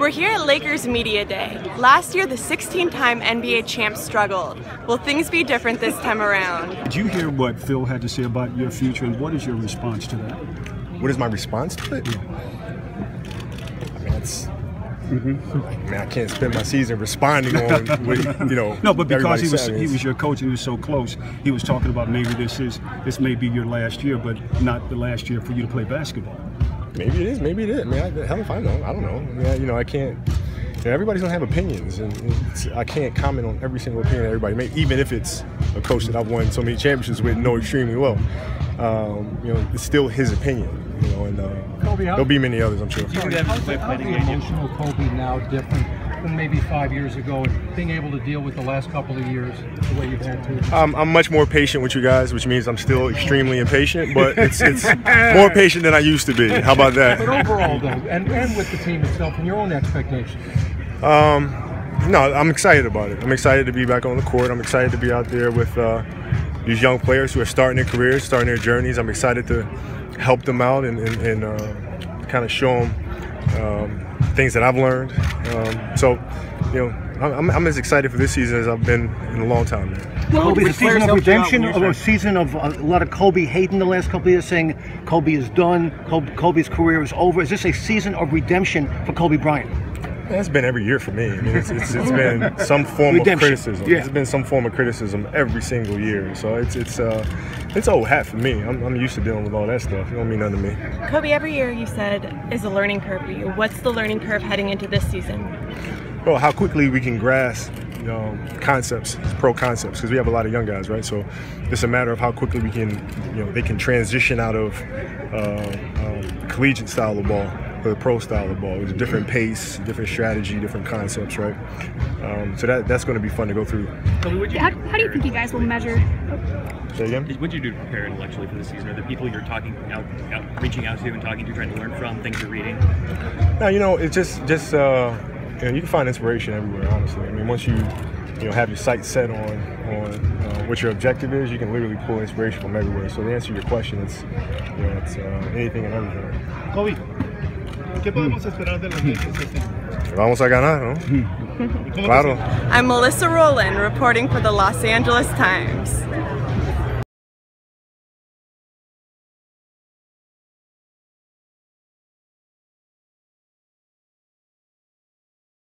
We're here at Lakers Media Day. Last year, the 16 time NBA champs struggled. Will things be different this time around? Did you hear what Phil had to say about your future, and what is your response to that? What is my response to it? I mean, it's. Mm-hmm. I mean, I can't spend my season responding on, with, you know. No, but because he was says. he was your coach and he was so close, he was talking about maybe this is this may be your last year, but not the last year for you to play basketball. Maybe it is. Maybe it is. I mean, I, hell if I know. I don't know. I mean, I, you know, I can't. You know, everybody's gonna have opinions, and it's, I can't comment on every single opinion everybody makes, even if it's a coach that I've won so many championships with, and know extremely well. Um, you know, it's still his opinion. You know, and uh, Kobe, there'll be many others, I'm sure. How's, how's the emotional Kobe now different maybe five years ago, and being able to deal with the last couple of years the way you've had to? I'm, I'm much more patient with you guys, which means I'm still extremely impatient, but it's, it's more patient than I used to be. How about that? But overall, though, and, and with the team itself and your own expectations, Um, no, I'm excited about it. I'm excited to be back on the court. I'm excited to be out there with uh, these young players who are starting their careers, starting their journeys. I'm excited to help them out and, and, and uh, kind of show them um, things that I've learned. Um, so, you know, I'm, I'm as excited for this season as I've been in a long time now. Kobe, With a season of helping you out redemption, when or a season of a lot of Kobe hate in the last couple of years, saying Kobe is done, Kobe, Kobe's career is over. Is this a season of redemption for Kobe Bryant? That's been every year for me. I mean, it's, it's, it's been some form Redemption. of criticism. Yeah. It's been some form of criticism every single year. So it's it's uh, it's old hat for me. I'm, I'm used to dealing with all that stuff. It don't mean nothing to me. Kobe, every year you said is a learning curve for you. What's the learning curve heading into this season? Well, how quickly we can grasp you know, concepts, pro concepts, because we have a lot of young guys, right? So it's a matter of how quickly we can, you know, they can transition out of uh, um, collegiate style of ball to the pro style of ball. It's a different pace, different strategy, different concepts, right? Um, so that that's going to be fun to go through. Kobe, what'd you, How, how do you think you guys will measure? Say again? what'd you do to prepare intellectually for the season? Are the people you're talking out, out, reaching out to and talking to, trying to learn from, things you're reading? No, you know, it's just just uh, you know, you can find inspiration everywhere. Honestly, I mean, once you you know have your sights set on on uh, what your objective is, you can literally pull inspiration from everywhere. So to answer your question, it's you know, it's uh, anything and everything. Kobe, ¿qué podemos esperar de los Lakers? Vamos a ganar, ¿no? Claro. I'm Melissa Rohlin reporting for the Los Angeles Times.